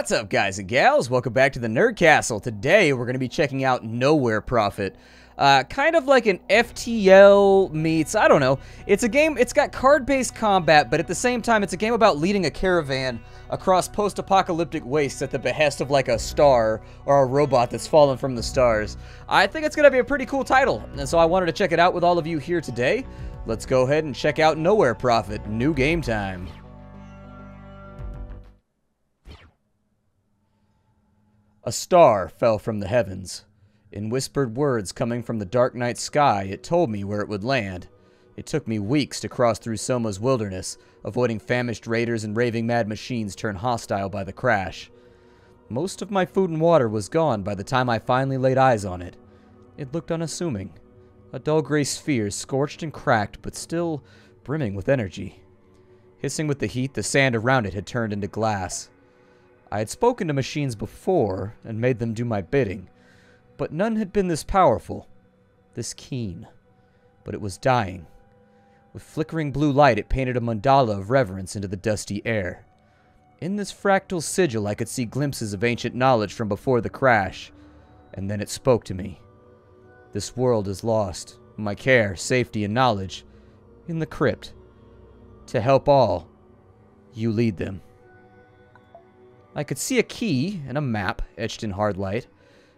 What's up, guys and gals? Welcome back to the Nerd Castle. Today, we're going to be checking out Nowhere Prophet. Uh, kind of like an FTL meets, I don't know. It's a game, it's got card-based combat, but at the same time, it's a game about leading a caravan across post-apocalyptic wastes at the behest of like a star or a robot that's fallen from the stars. I think it's going to be a pretty cool title, and so I wanted to check it out with all of you here today. Let's go ahead and check out Nowhere Prophet, New game time. A star fell from the heavens. In whispered words coming from the dark night sky, it told me where it would land. It took me weeks to cross through Soma's wilderness, avoiding famished raiders and raving mad machines turned hostile by the crash. Most of my food and water was gone by the time I finally laid eyes on it. It looked unassuming. A dull gray sphere, scorched and cracked, but still brimming with energy. Hissing with the heat, the sand around it had turned into glass. I had spoken to machines before and made them do my bidding, but none had been this powerful, this keen. But it was dying. With flickering blue light, it painted a mandala of reverence into the dusty air. In this fractal sigil, I could see glimpses of ancient knowledge from before the crash, and then it spoke to me. This world is lost, my care, safety, and knowledge, in the crypt. To help all, you lead them. I could see a key and a map etched in hard light.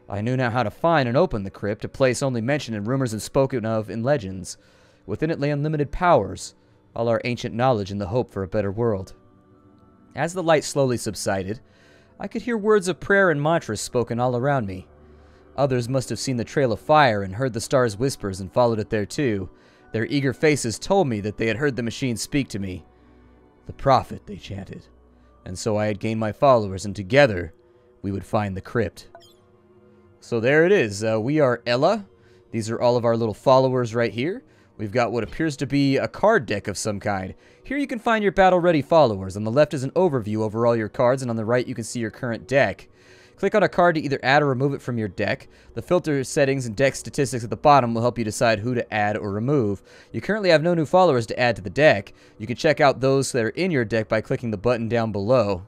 I knew now how to find and open the crypt, a place only mentioned in rumors and spoken of in legends. Within it lay unlimited powers, all our ancient knowledge and the hope for a better world. As the light slowly subsided, I could hear words of prayer and mantras spoken all around me. Others must have seen the trail of fire and heard the stars' whispers and followed it there too. Their eager faces told me that they had heard the machine speak to me. The prophet, they chanted and so I had gained my followers, and together we would find the crypt. So there it is. Uh, we are Ella. These are all of our little followers right here. We've got what appears to be a card deck of some kind. Here you can find your battle-ready followers. On the left is an overview over all your cards, and on the right you can see your current deck. Click on a card to either add or remove it from your deck. The filter settings and deck statistics at the bottom will help you decide who to add or remove. You currently have no new followers to add to the deck. You can check out those that are in your deck by clicking the button down below.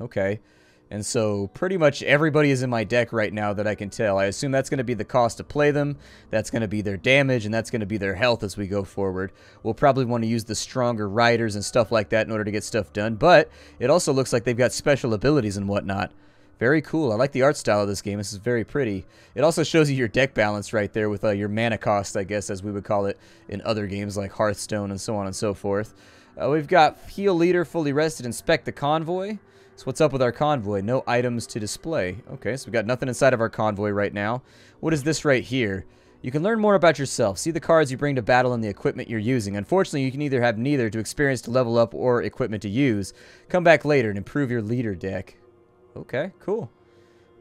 Okay. And so pretty much everybody is in my deck right now that I can tell. I assume that's going to be the cost to play them, that's going to be their damage, and that's going to be their health as we go forward. We'll probably want to use the stronger riders and stuff like that in order to get stuff done, but it also looks like they've got special abilities and whatnot. Very cool. I like the art style of this game. This is very pretty. It also shows you your deck balance right there with uh, your mana cost, I guess, as we would call it in other games like Hearthstone and so on and so forth. Uh, we've got Heal Leader fully rested, Inspect the Convoy. So what's up with our convoy? No items to display. Okay, so we got nothing inside of our convoy right now. What is this right here? You can learn more about yourself. See the cards you bring to battle and the equipment you're using. Unfortunately, you can either have neither to experience to level up or equipment to use. Come back later and improve your leader deck. Okay, cool.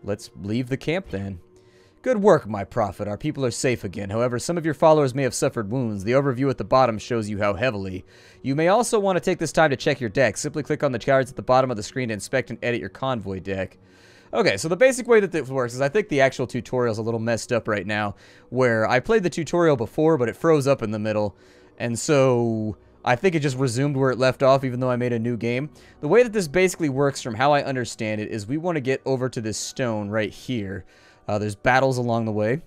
Let's leave the camp then. Good work, my prophet. Our people are safe again. However, some of your followers may have suffered wounds. The overview at the bottom shows you how heavily. You may also want to take this time to check your deck. Simply click on the cards at the bottom of the screen to inspect and edit your convoy deck. Okay, so the basic way that this works is I think the actual tutorial is a little messed up right now, where I played the tutorial before, but it froze up in the middle, and so I think it just resumed where it left off, even though I made a new game. The way that this basically works, from how I understand it, is we want to get over to this stone right here. Uh, there's battles along the way.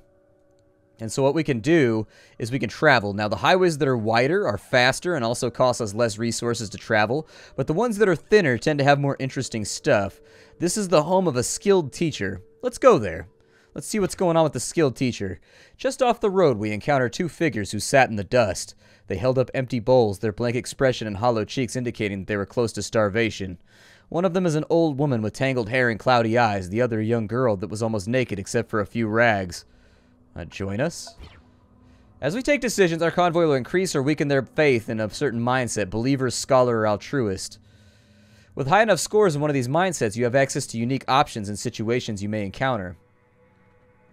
And so what we can do is we can travel. Now, the highways that are wider are faster and also cost us less resources to travel, but the ones that are thinner tend to have more interesting stuff. This is the home of a skilled teacher. Let's go there. Let's see what's going on with the skilled teacher. Just off the road, we encounter two figures who sat in the dust. They held up empty bowls, their blank expression and hollow cheeks indicating that they were close to starvation. One of them is an old woman with tangled hair and cloudy eyes, the other a young girl that was almost naked except for a few rags. Uh, join us? As we take decisions, our convoy will increase or weaken their faith in a certain mindset, believer, scholar, or altruist. With high enough scores in one of these mindsets, you have access to unique options and situations you may encounter.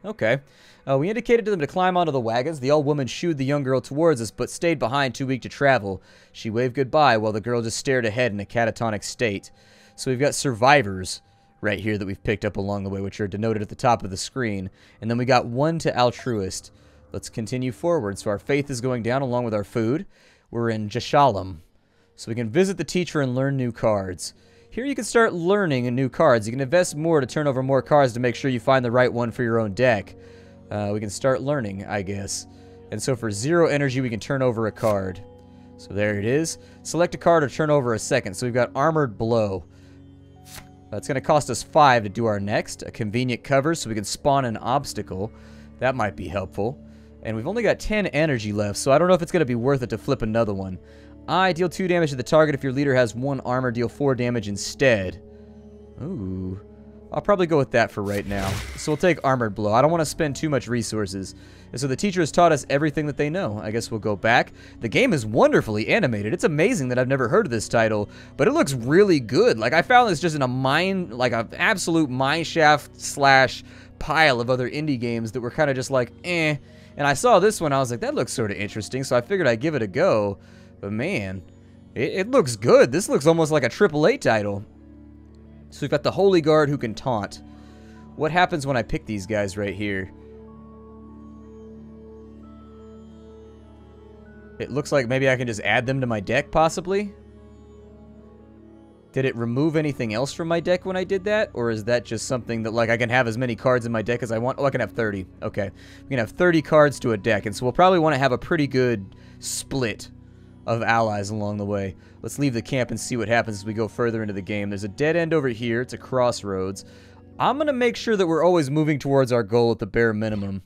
Okay. Uh, we indicated to them to climb onto the wagons. The old woman shooed the young girl towards us, but stayed behind, too weak to travel. She waved goodbye while the girl just stared ahead in a catatonic state. So we've got survivors right here that we've picked up along the way, which are denoted at the top of the screen. And then we got one to altruist. Let's continue forward. So our faith is going down along with our food. We're in Jashalem. So we can visit the teacher and learn new cards. Here you can start learning new cards. You can invest more to turn over more cards to make sure you find the right one for your own deck. Uh, we can start learning, I guess. And so for zero energy, we can turn over a card. So there it is. Select a card or turn over a second. So we've got Armored Blow. Uh, That's going to cost us five to do our next. A convenient cover so we can spawn an obstacle. That might be helpful. And we've only got 10 energy left, so I don't know if it's going to be worth it to flip another one. I deal 2 damage to the target. If your leader has 1 armor, deal 4 damage instead. Ooh. I'll probably go with that for right now. So we'll take Armored Blow. I don't want to spend too much resources. And so the teacher has taught us everything that they know. I guess we'll go back. The game is wonderfully animated. It's amazing that I've never heard of this title, but it looks really good. Like, I found this just in a mine, like an absolute mine shaft slash pile of other indie games that were kind of just like, eh. And I saw this one, I was like, that looks sort of interesting, so I figured I'd give it a go. But man, it, it looks good. This looks almost like a AAA title. So we've got the Holy Guard who can taunt. What happens when I pick these guys right here? It looks like maybe I can just add them to my deck, possibly? Did it remove anything else from my deck when I did that? Or is that just something that, like, I can have as many cards in my deck as I want? Oh, I can have 30. Okay. We can have 30 cards to a deck, and so we'll probably want to have a pretty good split of allies along the way. Let's leave the camp and see what happens as we go further into the game. There's a dead end over here. It's a crossroads. I'm going to make sure that we're always moving towards our goal at the bare minimum.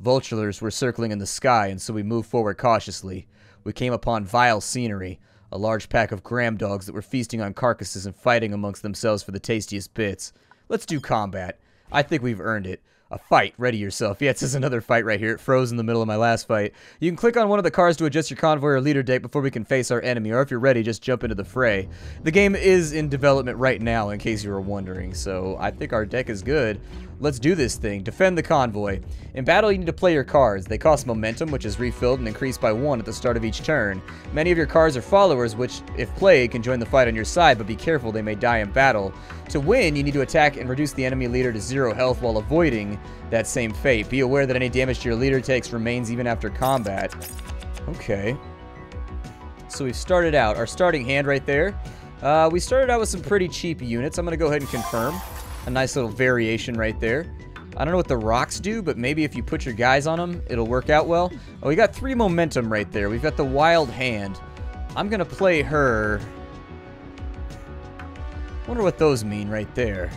Vultures were circling in the sky, and so we moved forward cautiously. We came upon vile scenery, a large pack of gram dogs that were feasting on carcasses and fighting amongst themselves for the tastiest bits. Let's do combat. I think we've earned it a fight. Ready yourself. Yeah, it says another fight right here. It froze in the middle of my last fight. You can click on one of the cars to adjust your convoy or leader deck before we can face our enemy, or if you're ready, just jump into the fray. The game is in development right now, in case you were wondering, so I think our deck is good. Let's do this thing. Defend the convoy. In battle, you need to play your cards. They cost momentum, which is refilled and increased by one at the start of each turn. Many of your cards are followers, which, if played, can join the fight on your side, but be careful, they may die in battle. To win, you need to attack and reduce the enemy leader to zero health while avoiding that same fate. Be aware that any damage to your leader takes remains even after combat. Okay. So we've started out. Our starting hand right there. Uh, we started out with some pretty cheap units. I'm going to go ahead and confirm. A nice little variation right there. I don't know what the rocks do, but maybe if you put your guys on them, it'll work out well. Oh, we got three momentum right there. We've got the Wild Hand. I'm going to play her. wonder what those mean right there.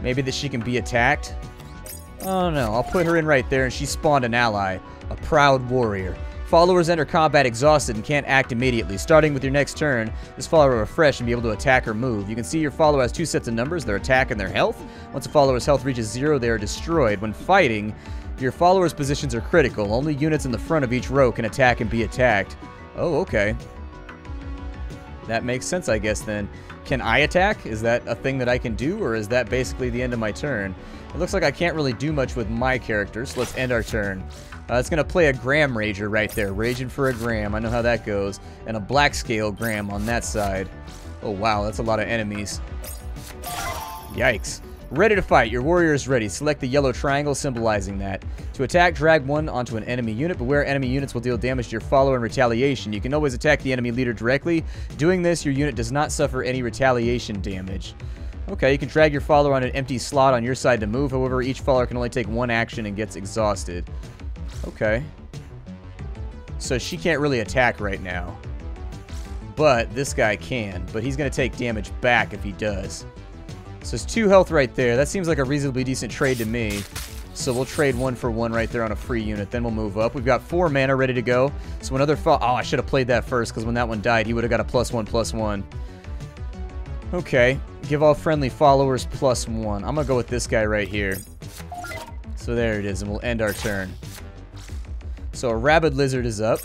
Maybe that she can be attacked? Oh no, I'll put her in right there and she spawned an ally. A proud warrior. Followers enter combat exhausted and can't act immediately. Starting with your next turn, this follower will refresh and be able to attack or move. You can see your follower has two sets of numbers, their attack and their health. Once a follower's health reaches zero, they are destroyed. When fighting, your follower's positions are critical. Only units in the front of each row can attack and be attacked. Oh, okay. That makes sense, I guess, then. Can I attack? Is that a thing that I can do, or is that basically the end of my turn? It looks like I can't really do much with my character, so let's end our turn. Uh, it's going to play a Gram Rager right there. Raging for a Gram. I know how that goes. And a Black Scale Gram on that side. Oh, wow. That's a lot of enemies. Yikes. Ready to fight. Your warrior is ready. Select the yellow triangle symbolizing that. To attack, drag one onto an enemy unit. Beware enemy units will deal damage to your follower in retaliation. You can always attack the enemy leader directly. Doing this, your unit does not suffer any retaliation damage. Okay, you can drag your follower on an empty slot on your side to move. However, each follower can only take one action and gets exhausted. Okay. So she can't really attack right now. But this guy can. But he's going to take damage back if he does. So it's two health right there. That seems like a reasonably decent trade to me. So we'll trade one for one right there on a free unit. Then we'll move up. We've got four mana ready to go. So another... Oh, I should have played that first because when that one died, he would have got a plus one, plus one. Okay. Give all friendly followers plus one. I'm going to go with this guy right here. So there it is, and we'll end our turn. So a rabid lizard is up.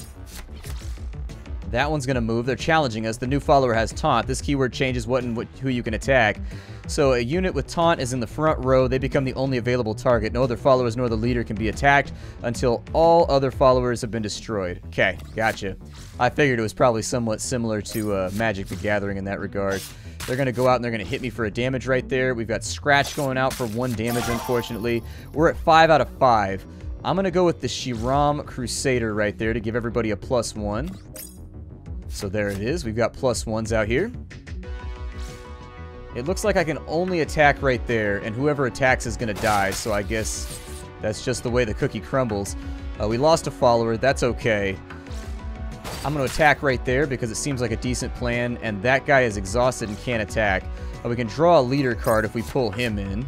That one's going to move. They're challenging us. The new follower has taunt. This keyword changes what and what, who you can attack. So a unit with taunt is in the front row. They become the only available target. No other followers nor the leader can be attacked until all other followers have been destroyed. Okay, gotcha. I figured it was probably somewhat similar to uh, Magic the Gathering in that regard. They're going to go out and they're going to hit me for a damage right there. We've got Scratch going out for one damage, unfortunately. We're at 5 out of 5. I'm going to go with the Shiram Crusader right there to give everybody a plus one. So there it is. We've got plus ones out here. It looks like I can only attack right there, and whoever attacks is going to die, so I guess that's just the way the cookie crumbles. Uh, we lost a follower. That's okay. I'm going to attack right there because it seems like a decent plan, and that guy is exhausted and can't attack. Uh, we can draw a leader card if we pull him in.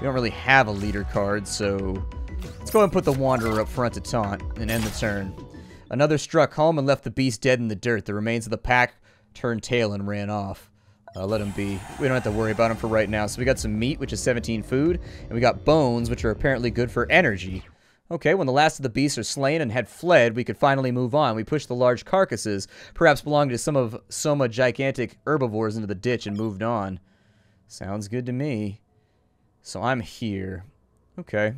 We don't really have a leader card, so let's go and put the Wanderer up front to taunt and end the turn. Another struck home and left the beast dead in the dirt. The remains of the pack turned tail and ran off. Uh, let him be. We don't have to worry about him for right now. So we got some meat, which is 17 food, and we got bones, which are apparently good for energy. Okay, when the last of the beasts are slain and had fled, we could finally move on. We pushed the large carcasses, perhaps belonging to some of Soma gigantic herbivores, into the ditch and moved on. Sounds good to me. So I'm here. Okay.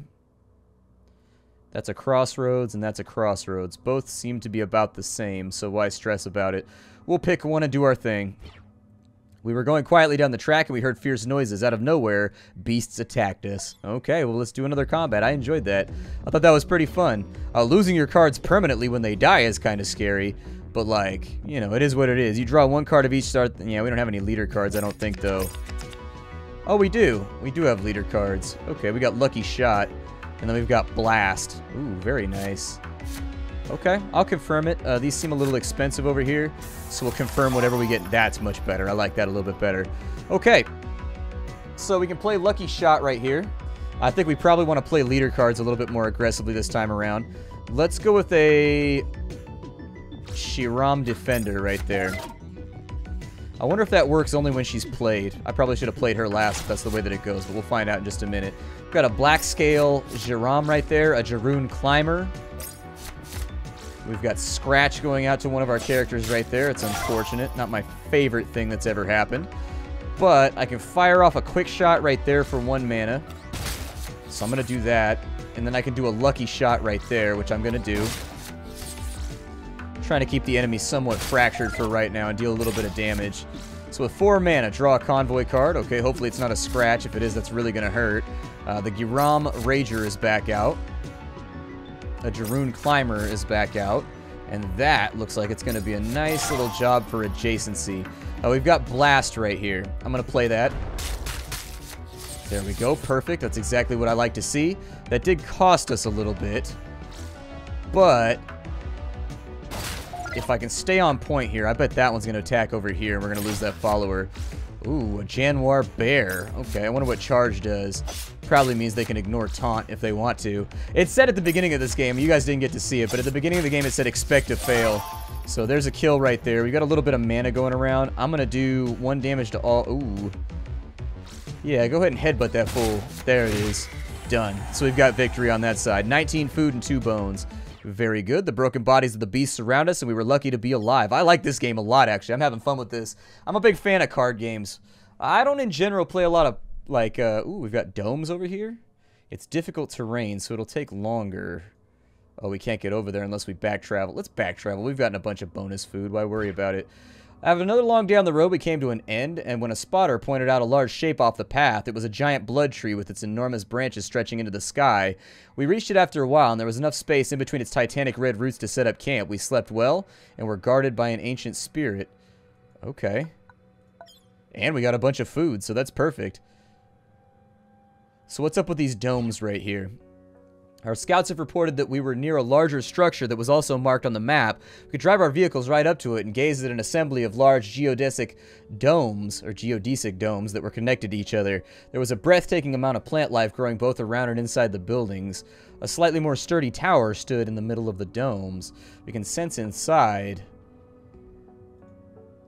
That's a crossroads, and that's a crossroads. Both seem to be about the same, so why stress about it? We'll pick one and do our thing. We were going quietly down the track and we heard fierce noises. Out of nowhere, beasts attacked us. Okay, well, let's do another combat. I enjoyed that. I thought that was pretty fun. Uh, losing your cards permanently when they die is kind of scary. But, like, you know, it is what it is. You draw one card of each start. Yeah, we don't have any leader cards, I don't think, though. Oh, we do. We do have leader cards. Okay, we got Lucky Shot. And then we've got Blast. Ooh, very nice. Okay, I'll confirm it. Uh, these seem a little expensive over here, so we'll confirm whatever we get. That's much better. I like that a little bit better. Okay, so we can play Lucky Shot right here. I think we probably want to play leader cards a little bit more aggressively this time around. Let's go with a Shiram Defender right there. I wonder if that works only when she's played. I probably should have played her last if that's the way that it goes, but we'll find out in just a minute. We've got a Black Scale Jiram right there, a Jarun Climber, We've got Scratch going out to one of our characters right there. It's unfortunate. Not my favorite thing that's ever happened. But I can fire off a quick shot right there for one mana. So I'm going to do that. And then I can do a lucky shot right there, which I'm going to do. Trying to keep the enemy somewhat fractured for right now and deal a little bit of damage. So with four mana, draw a convoy card. Okay, hopefully it's not a scratch. If it is, that's really going to hurt. Uh, the Giram Rager is back out. A Jarun Climber is back out. And that looks like it's going to be a nice little job for adjacency. Oh, we've got Blast right here. I'm going to play that. There we go. Perfect. That's exactly what I like to see. That did cost us a little bit. But if I can stay on point here, I bet that one's going to attack over here, and we're going to lose that follower. Ooh, a Januar Bear. Okay, I wonder what charge does. Probably means they can ignore taunt if they want to. It said at the beginning of this game, you guys didn't get to see it, but at the beginning of the game it said expect to fail. So there's a kill right there. We got a little bit of mana going around. I'm going to do one damage to all... Ooh. Yeah, go ahead and headbutt that fool. There it is. Done. So we've got victory on that side. 19 food and 2 bones. Very good. The broken bodies of the beasts surround us, and we were lucky to be alive. I like this game a lot, actually. I'm having fun with this. I'm a big fan of card games. I don't, in general, play a lot of, like, uh, ooh, we've got domes over here. It's difficult terrain, so it'll take longer. Oh, we can't get over there unless we back travel. Let's back travel. We've gotten a bunch of bonus food. Why worry about it? After another long day on the road, we came to an end, and when a spotter pointed out a large shape off the path, it was a giant blood tree with its enormous branches stretching into the sky. We reached it after a while, and there was enough space in between its titanic red roots to set up camp. We slept well, and were guarded by an ancient spirit. Okay. And we got a bunch of food, so that's perfect. So what's up with these domes right here? Our scouts have reported that we were near a larger structure that was also marked on the map. We could drive our vehicles right up to it and gaze at an assembly of large geodesic domes, or geodesic domes, that were connected to each other. There was a breathtaking amount of plant life growing both around and inside the buildings. A slightly more sturdy tower stood in the middle of the domes. We can sense inside.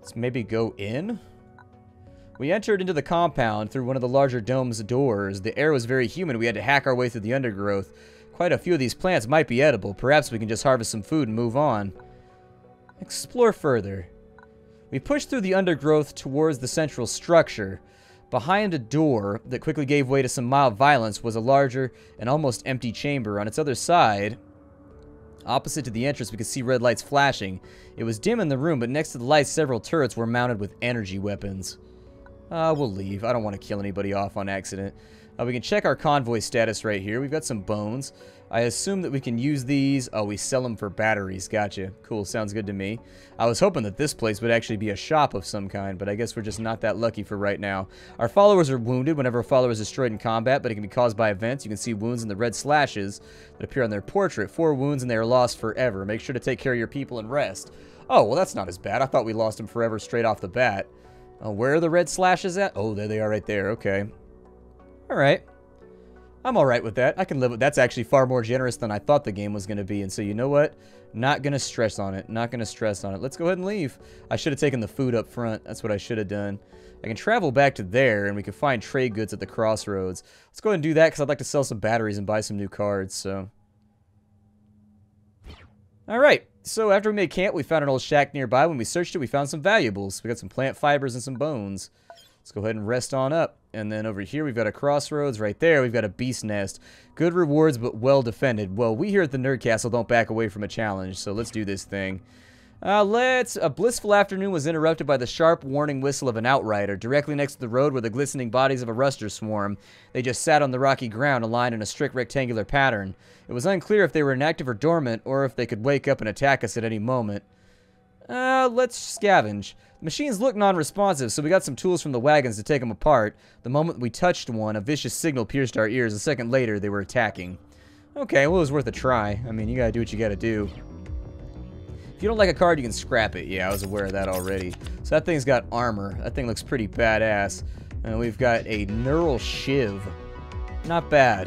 Let's maybe go in? We entered into the compound through one of the larger dome's doors. The air was very humid. We had to hack our way through the undergrowth. Quite a few of these plants might be edible. Perhaps we can just harvest some food and move on. Explore further. We pushed through the undergrowth towards the central structure. Behind a door that quickly gave way to some mild violence was a larger and almost empty chamber. On its other side, opposite to the entrance, we could see red lights flashing. It was dim in the room, but next to the lights, several turrets were mounted with energy weapons. Uh, we'll leave. I don't want to kill anybody off on accident. Uh, we can check our convoy status right here. We've got some bones. I assume that we can use these. Oh, we sell them for batteries. Gotcha. Cool. Sounds good to me. I was hoping that this place would actually be a shop of some kind, but I guess we're just not that lucky for right now. Our followers are wounded whenever a follower is destroyed in combat, but it can be caused by events. You can see wounds in the red slashes that appear on their portrait. Four wounds and they are lost forever. Make sure to take care of your people and rest. Oh, well, that's not as bad. I thought we lost them forever straight off the bat. Uh, where are the red slashes at? Oh, there they are right there. Okay. All right. I'm alright with that. I can live with That's actually far more generous than I thought the game was going to be. And so you know what? Not going to stress on it. Not going to stress on it. Let's go ahead and leave. I should have taken the food up front. That's what I should have done. I can travel back to there and we can find trade goods at the crossroads. Let's go ahead and do that because I'd like to sell some batteries and buy some new cards. So, Alright. So after we made camp, we found an old shack nearby. When we searched it, we found some valuables. We got some plant fibers and some bones. Let's go ahead and rest on up. And then over here, we've got a crossroads. Right there, we've got a beast nest. Good rewards, but well defended. Well, we here at the Nerd Castle don't back away from a challenge, so let's do this thing. Uh, let's... A blissful afternoon was interrupted by the sharp warning whistle of an outrider. Directly next to the road were the glistening bodies of a ruster swarm. They just sat on the rocky ground, aligned in a strict rectangular pattern. It was unclear if they were inactive or dormant, or if they could wake up and attack us at any moment. Uh, let's scavenge. Machines look non-responsive, so we got some tools from the wagons to take them apart. The moment we touched one, a vicious signal pierced our ears. A second later, they were attacking. Okay, well, it was worth a try. I mean, you gotta do what you gotta do. If you don't like a card, you can scrap it. Yeah, I was aware of that already. So that thing's got armor. That thing looks pretty badass. And we've got a neural shiv. Not bad.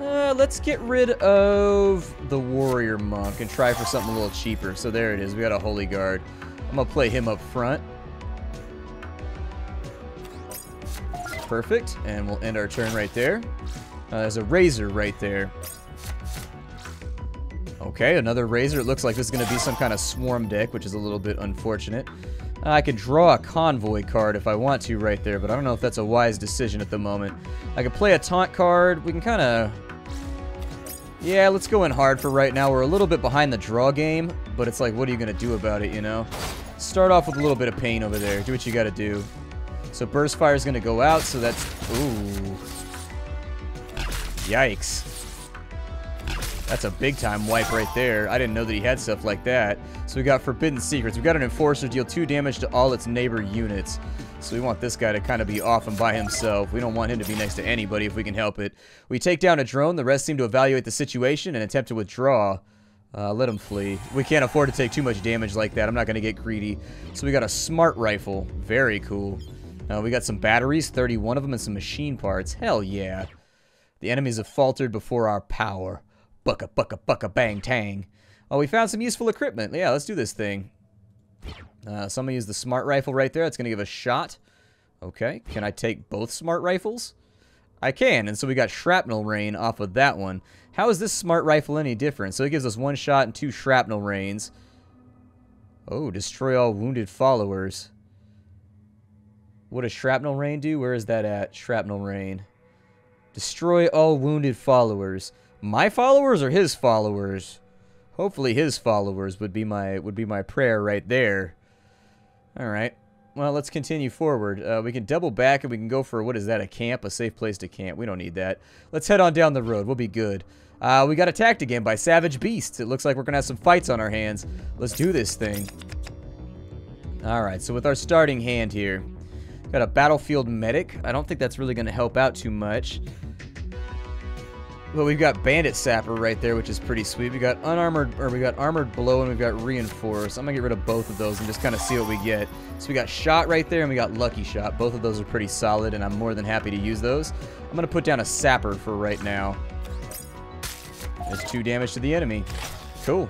Uh, let's get rid of the warrior monk and try for something a little cheaper. So there it is. We got a holy guard. I'm to play him up front. Perfect. And we'll end our turn right there. Uh, there's a razor right there. Okay, another razor. It looks like this is to be some kind of swarm deck, which is a little bit unfortunate. Uh, I could draw a convoy card if I want to right there, but I don't know if that's a wise decision at the moment. I could play a taunt card. We can kind of... Yeah, let's go in hard for right now. We're a little bit behind the draw game, but it's like, what are you going to do about it, you know? Start off with a little bit of pain over there. Do what you gotta do. So burst fire is gonna go out, so that's... Ooh. Yikes. That's a big time wipe right there. I didn't know that he had stuff like that. So we got Forbidden Secrets. We got an Enforcer, deal 2 damage to all its neighbor units. So we want this guy to kind of be off and by himself. We don't want him to be next to anybody if we can help it. We take down a drone. The rest seem to evaluate the situation and attempt to withdraw. Uh, let him flee. We can't afford to take too much damage like that. I'm not going to get greedy. So we got a smart rifle. Very cool. Uh, we got some batteries, 31 of them, and some machine parts. Hell yeah. The enemies have faltered before our power. Bucka, bucka, bucka, bang, tang. Oh, we found some useful equipment. Yeah, let's do this thing. Uh, so I'm going to use the smart rifle right there. That's going to give a shot. Okay. Can I take both smart rifles? I can, and so we got shrapnel rain off of that one. How is this smart rifle any different? So it gives us one shot and two shrapnel rains. Oh, destroy all wounded followers. What does shrapnel rain do? Where is that at? Shrapnel rain. Destroy all wounded followers. My followers or his followers? Hopefully his followers would be my would be my prayer right there. All right. Well, let's continue forward. Uh, we can double back and we can go for, what is that, a camp? A safe place to camp. We don't need that. Let's head on down the road. We'll be good. Uh, we got attacked again by savage beasts. It looks like we're going to have some fights on our hands. Let's do this thing. Alright, so with our starting hand here, got a battlefield medic. I don't think that's really going to help out too much. But we've got Bandit Sapper right there, which is pretty sweet. We got unarmored, or we got armored blow, and we've got reinforced. I'm gonna get rid of both of those and just kind of see what we get. So we got shot right there, and we got lucky shot. Both of those are pretty solid, and I'm more than happy to use those. I'm gonna put down a sapper for right now. There's two damage to the enemy. Cool.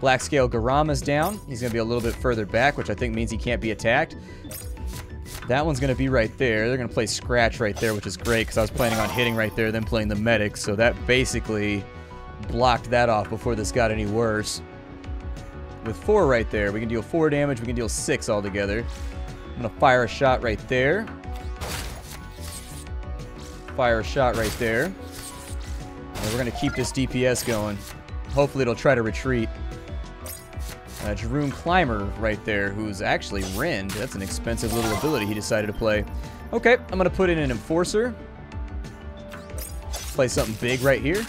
Black Scale Garama's down. He's gonna be a little bit further back, which I think means he can't be attacked. That one's going to be right there. They're going to play Scratch right there, which is great because I was planning on hitting right there, then playing the Medic. So that basically blocked that off before this got any worse. With four right there, we can deal four damage. We can deal six altogether. I'm going to fire a shot right there. Fire a shot right there. We're going to keep this DPS going. Hopefully it'll try to retreat. Uh, Jeroen Climber right there, who's actually Rend. That's an expensive little ability he decided to play. Okay, I'm going to put in an Enforcer. play something big right here.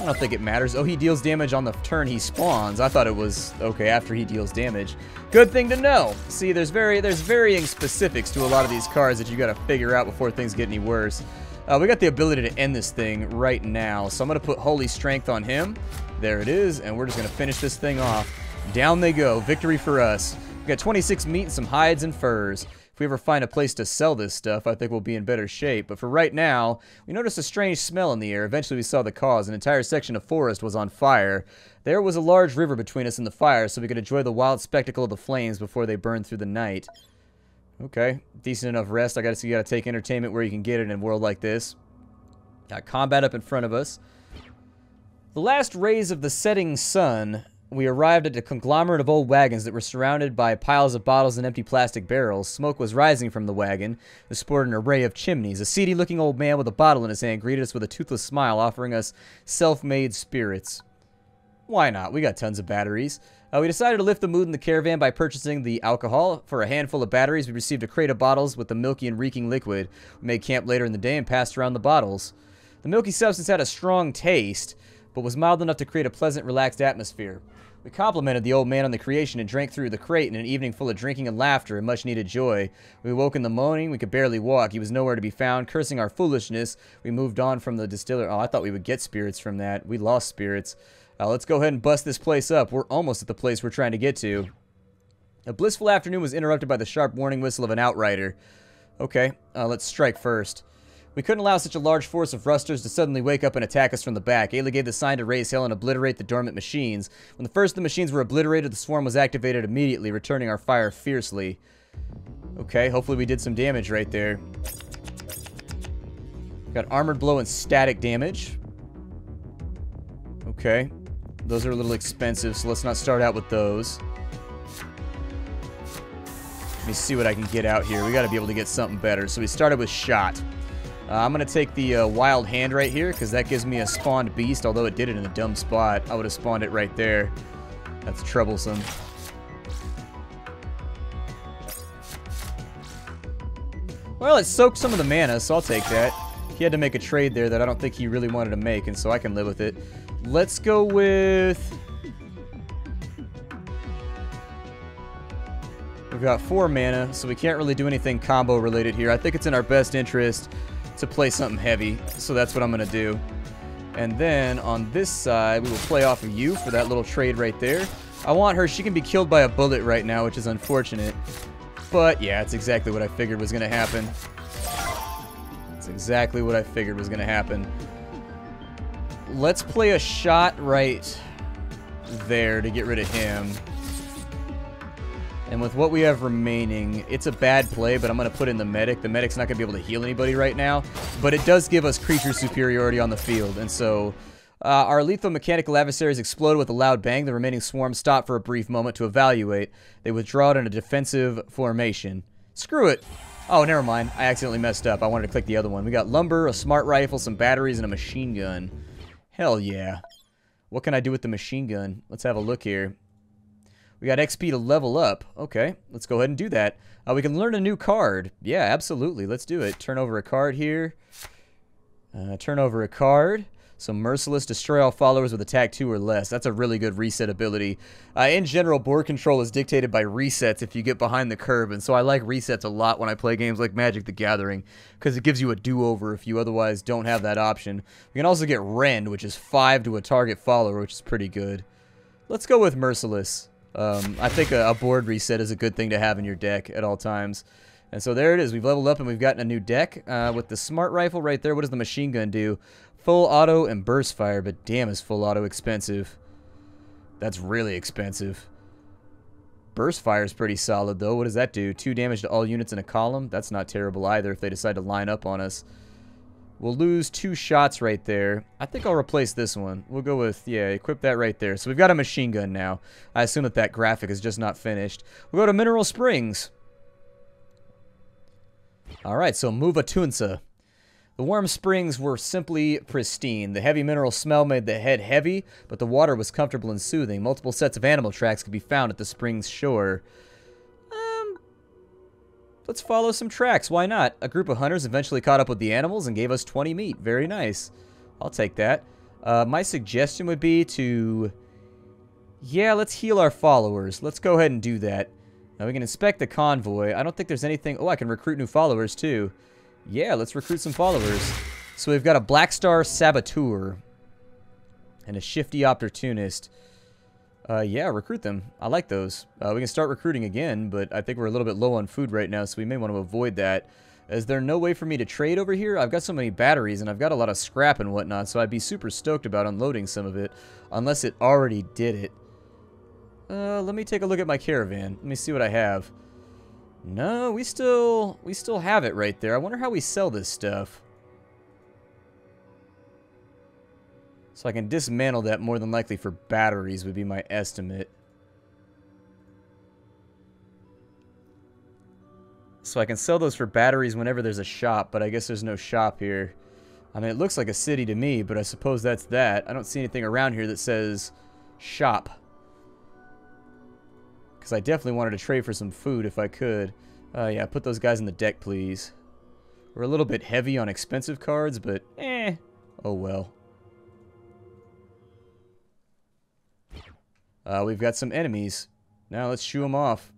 I don't think it matters. Oh, he deals damage on the turn he spawns. I thought it was okay after he deals damage. Good thing to know. See, there's very there's varying specifics to a lot of these cards that you got to figure out before things get any worse. Uh, we got the ability to end this thing right now, so I'm going to put Holy Strength on him. There it is, and we're just going to finish this thing off. Down they go. Victory for us. We got 26 meat and some hides and furs. If we ever find a place to sell this stuff, I think we'll be in better shape. But for right now, we noticed a strange smell in the air. Eventually we saw the cause. An entire section of forest was on fire. There was a large river between us and the fire, so we could enjoy the wild spectacle of the flames before they burned through the night. Okay, decent enough rest. I gotta see you gotta take entertainment where you can get it in a world like this. Got combat up in front of us. The last rays of the setting sun we arrived at a conglomerate of old wagons that were surrounded by piles of bottles and empty plastic barrels. Smoke was rising from the wagon, that sported an array of chimneys. A seedy looking old man with a bottle in his hand greeted us with a toothless smile, offering us self made spirits. Why not? We got tons of batteries. Uh, we decided to lift the mood in the caravan by purchasing the alcohol. For a handful of batteries, we received a crate of bottles with the milky and reeking liquid. We made camp later in the day and passed around the bottles. The milky substance had a strong taste, but was mild enough to create a pleasant, relaxed atmosphere. We complimented the old man on the creation and drank through the crate in an evening full of drinking and laughter and much needed joy. We woke in the morning, we could barely walk, he was nowhere to be found. Cursing our foolishness, we moved on from the distiller. Oh, I thought we would get spirits from that. We lost spirits. Uh, let's go ahead and bust this place up. We're almost at the place we're trying to get to. A blissful afternoon was interrupted by the sharp warning whistle of an outrider. Okay, uh, let's strike first. We couldn't allow such a large force of rusters to suddenly wake up and attack us from the back. Ayla gave the sign to raise hell and obliterate the dormant machines. When the first of the machines were obliterated, the swarm was activated immediately, returning our fire fiercely. Okay, hopefully we did some damage right there. Got armored blow and static damage. Okay. Those are a little expensive, so let's not start out with those. Let me see what I can get out here. We got to be able to get something better. So we started with shot. Uh, I'm going to take the uh, Wild Hand right here, because that gives me a spawned beast, although it did it in a dumb spot. I would have spawned it right there. That's troublesome. Well, it soaked some of the mana, so I'll take that. He had to make a trade there that I don't think he really wanted to make, and so I can live with it. Let's go with... We've got four mana, so we can't really do anything combo related here. I think it's in our best interest to play something heavy, so that's what I'm going to do. And then on this side, we will play off of you for that little trade right there. I want her. She can be killed by a bullet right now, which is unfortunate. But yeah, it's exactly what I figured was going to happen. It's exactly what I figured was going to happen. Let's play a shot right there to get rid of him. And with what we have remaining, it's a bad play, but I'm going to put in the medic. The medic's not going to be able to heal anybody right now, but it does give us creature superiority on the field. And so uh, our lethal mechanical adversaries exploded with a loud bang. The remaining swarm stopped for a brief moment to evaluate. They withdraw it in a defensive formation. Screw it. Oh, never mind. I accidentally messed up. I wanted to click the other one. We got lumber, a smart rifle, some batteries, and a machine gun. Hell yeah. What can I do with the machine gun? Let's have a look here. We got XP to level up. Okay, let's go ahead and do that. Uh, we can learn a new card. Yeah, absolutely. Let's do it. Turn over a card here. Uh, turn over a card. So Merciless, destroy all followers with attack 2 or less. That's a really good reset ability. Uh, in general, board control is dictated by resets if you get behind the curve, and so I like resets a lot when I play games like Magic the Gathering, because it gives you a do-over if you otherwise don't have that option. We can also get Rend, which is 5 to a target follower, which is pretty good. Let's go with Merciless. Um, I think a, a, board reset is a good thing to have in your deck at all times. And so there it is. We've leveled up and we've gotten a new deck. Uh, with the smart rifle right there, what does the machine gun do? Full auto and burst fire, but damn is full auto expensive. That's really expensive. Burst fire is pretty solid, though. What does that do? Two damage to all units in a column? That's not terrible either if they decide to line up on us. We'll lose two shots right there. I think I'll replace this one. We'll go with, yeah, equip that right there. So we've got a machine gun now. I assume that that graphic is just not finished. We'll go to Mineral Springs. Alright, so Muvatunsa. The warm springs were simply pristine. The heavy mineral smell made the head heavy, but the water was comfortable and soothing. Multiple sets of animal tracks could be found at the spring's shore. Um, Let's follow some tracks. Why not? A group of hunters eventually caught up with the animals and gave us 20 meat. Very nice. I'll take that. Uh, my suggestion would be to... Yeah, let's heal our followers. Let's go ahead and do that. Now we can inspect the convoy. I don't think there's anything... Oh, I can recruit new followers too. Yeah, let's recruit some followers. So we've got a Black Star Saboteur and a Shifty Opportunist. Uh, yeah, recruit them. I like those. Uh, we can start recruiting again, but I think we're a little bit low on food right now, so we may want to avoid that. Is there no way for me to trade over here? I've got so many batteries, and I've got a lot of scrap and whatnot, so I'd be super stoked about unloading some of it, unless it already did it. Uh, let me take a look at my caravan. Let me see what I have. No, we still, we still have it right there. I wonder how we sell this stuff. So I can dismantle that more than likely for batteries would be my estimate. So I can sell those for batteries whenever there's a shop, but I guess there's no shop here. I mean, it looks like a city to me, but I suppose that's that. I don't see anything around here that says shop. Because I definitely wanted to trade for some food if I could. Uh, yeah, put those guys in the deck, please. We're a little bit heavy on expensive cards, but eh, oh well. Uh, we've got some enemies. Now let's shoo them off.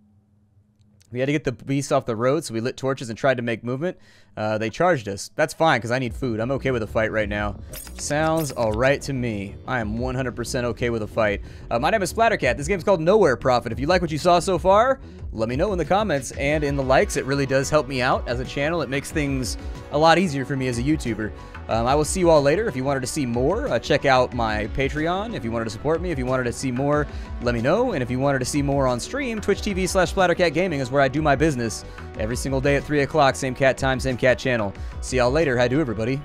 We had to get the beast off the road, so we lit torches and tried to make movement. Uh, they charged us. That's fine, because I need food. I'm okay with a fight right now. Sounds alright to me. I am 100% okay with a fight. Uh, my name is Splattercat. This game's called Nowhere Prophet. If you like what you saw so far, let me know in the comments and in the likes. It really does help me out as a channel. It makes things a lot easier for me as a YouTuber. Um, I will see you all later. If you wanted to see more, uh, check out my Patreon. If you wanted to support me, if you wanted to see more, let me know. And if you wanted to see more on stream, Twitch TV slash Splattercat Gaming is where I do my business every single day at 3 o'clock. Same cat time, same cat channel. See y'all later. How do, everybody?